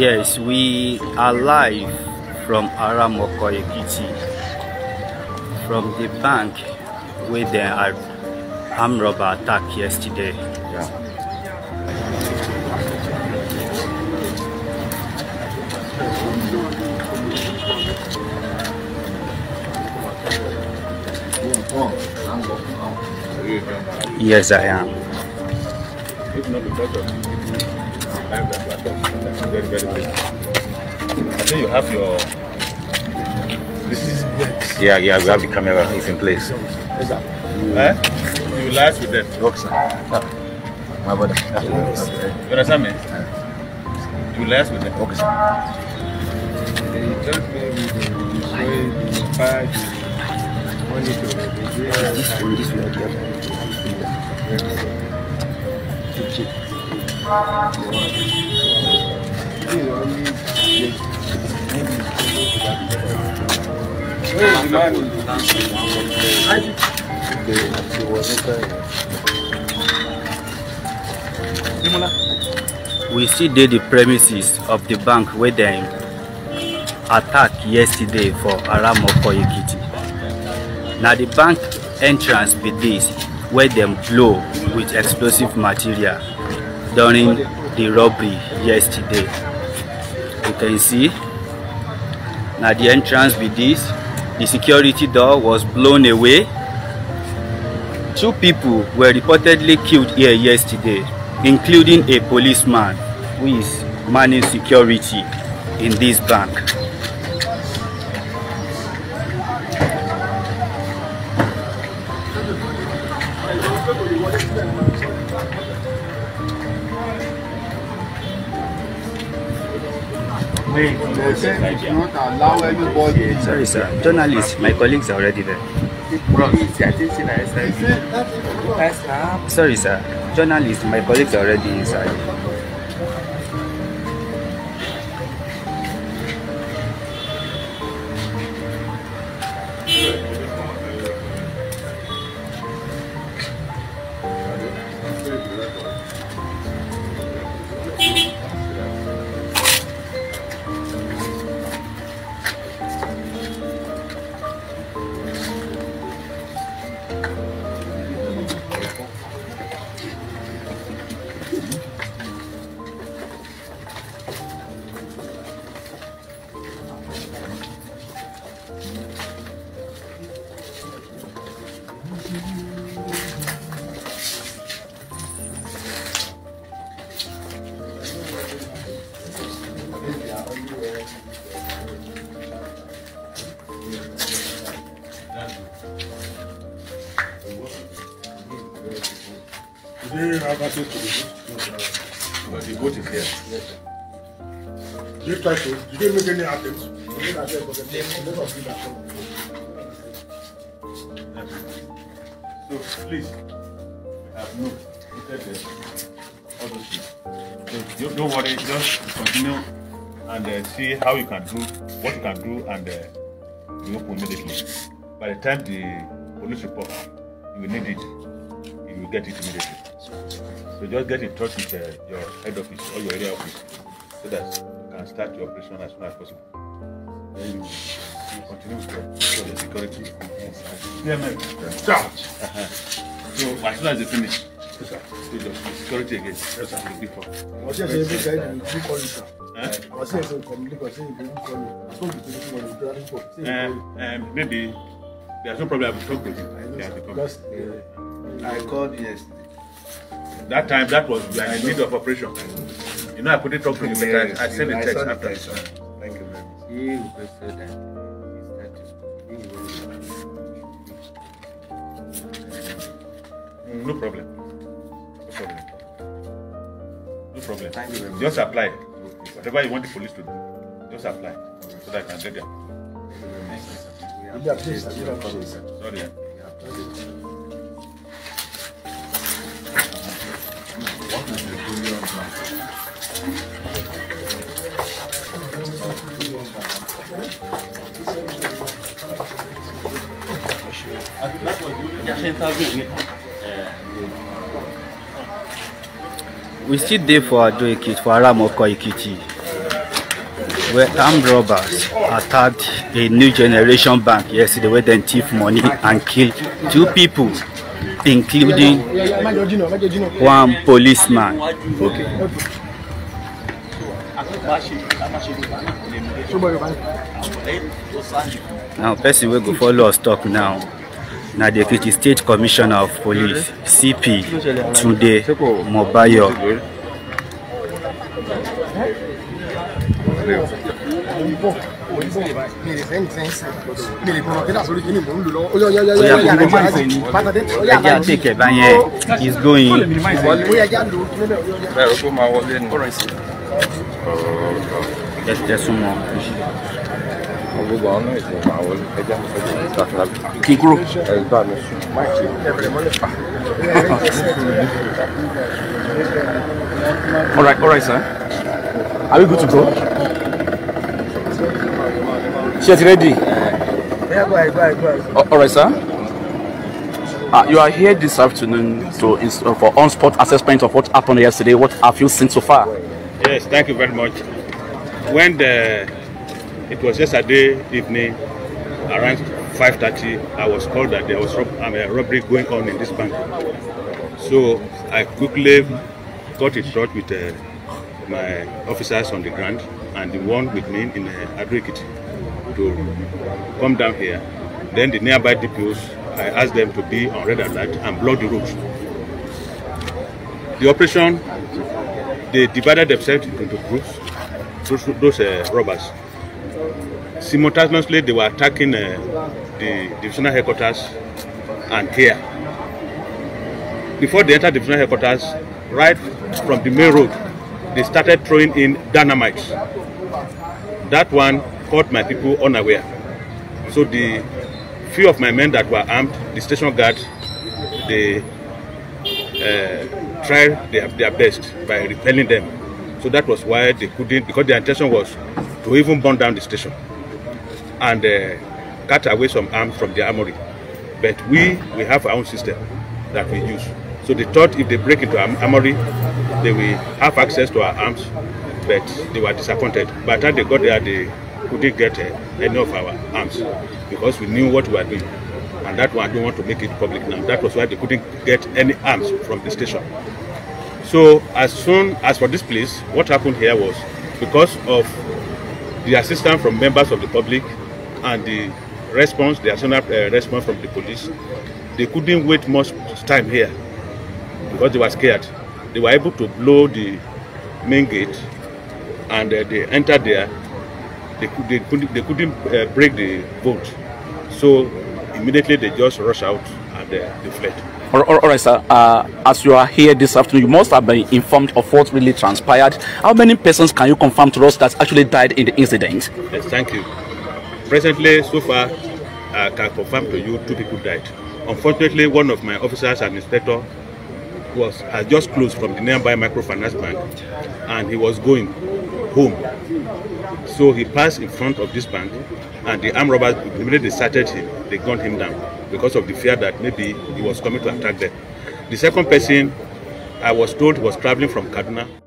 Yes, we are live from Aramoko Ekiti from the bank where had armed robber attack yesterday. Yeah. Yes, I am. Very, very big. I think you have your. This is Yeah, yeah, we have the camera. It's in place. eh? You lies with them. Look, sir. My brother. You understand me? You lies with them. Okay, sir. They just maybe they destroy the bag, money to the This one, this one, This is only the- Where is the We still did the premises of the bank where they attack yesterday for Aramoko Ekiti. Now the bank entrance be this where them blow with explosive material during the robbery yesterday. You can see now the entrance be this. The security door was blown away. Two people were reportedly killed here yesterday, including a policeman who is manning security in this bank. Not allow anybody. Sorry, sir. Journalists, my colleagues are already there. Sorry, sir. Journalists, my colleagues are already inside. You have access to here. Did did you make any attempts? So please, have no. So don't, worry, just continue and uh, see how you can do what you can do and uh, we open immediately. By the time the police report, you need it, you will get it immediately. So just get in touch with uh, your head office or your area office so that you can start your operation as soon as possible. Then you, continue with your security. Yeah, man. Charge. Uh-huh. So as soon as they finish, you just security again. Yes, sir. Before. I was just saying, this guy, you call you, sir. Eh? I was saying, so from Lagos, saying, you call you. I spoke to the people on the driving court. Saying, you call you. Um, um, maybe there's no problem. I will talk with you. I know, Yeah, because because uh, I called yesterday. that time that was we are in need of operation. You know, I couldn't talk to you, but I, I sent a I text the after. Thank you very much. He requested that he start to speak. He will- Mm, no problem. No problem. No problem. Thank you very much. Just apply. Whatever you want the police to do, just apply so that I can get there. you have this, you have this. Sorry. eh? We still dey for Ado Ekiti, for Aramoko Ekiti. Where armed robbers attacked a new generation bank yesterday where they thief money and kill two people including one policeman. Now person wey go follow us talk now na the ekiti state commissioner of police cp tunde mobayo bọ̀ going. all right all right sir. Are we good to go. Ṣé ẹ ti ready. all right sir. Uh, you are here this afternoon to uh, for on-spot assessment of what happened yesterday. What have you seen so far? Yes, thank you very much. When the it was yesterday evening around 5:30, I was called that there was rob- a robbery going on in this bank. So I quickly got in touch with uh, my officers on the ground and the one with me in uh, Ado Ekiti to come down here. Then the nearby DPOs, I asked them to be on red alert and block the road. The operation they divided themselves into groups, those, those uh, robbers. Simultaneously, they were attacking uh, the divisional headquarters and here. Before they entered the divisional headquarters, right from the main road, they started throwing in dynamite. That one caught my people unaware. So the few of my men that were armed, the station guard, they uh, tried their, their best by repelling them. So that was why they couldn't, because their intention was to even burn down the station and uh, cut away some arms from the armory. But we, we have our own system that we use. So they thought if they break into our armory, they will have access to our arms, but they were disappointed. By the time they got there, they couldn't get uh, any of our arms because we knew what we were doing. And that one, I don't want to make it public now. That was why they couldn't get any arms from the station. So as soon as for this place, what happened here was because of the assistance from members of the public and the response, the additional uh, response from the police, they couldn't wait much time here because they were scared. They were able to blow the main gate and uh, they entered there. They, could, they couldn't, they couldn't uh, break the boat. So immediately they just rushed out and uh, they fled. All, all, all right, sir. Uh, as you are here this afternoon, you must have been informed of what really transpired. How many persons can you confirm to us that actually died in the incident? Yes, thank you. Presently, so far, I can confirm to you two people died. Unfortunately, one of my officers and inspector was had just closed from the nearby microfinance bank, and he was going home. So he passed in front of this bank, and the armed robbers immediately started him. They gunned him down because of the fear that maybe he was coming to attack them. The second person, I was told, was traveling from Kaduna